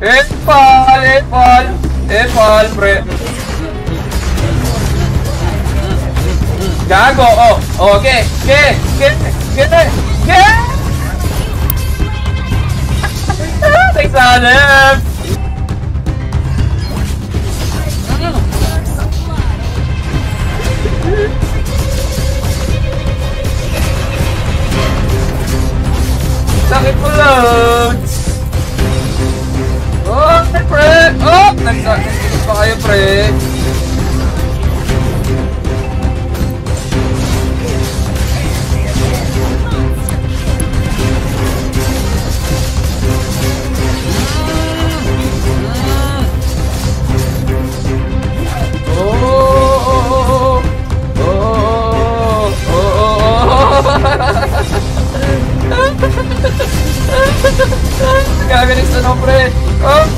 Epal! Epal! Epal, pre. Gago, oh. Okay. Okay. Okay. Okay. Okay. Thanks, Hanep. Sakit mo! Oh, pre! Oh! Nagsakitin pa kayo, pre! Oh! Oh! Oh! Oh! Oh! Ng suno, pre! Oh!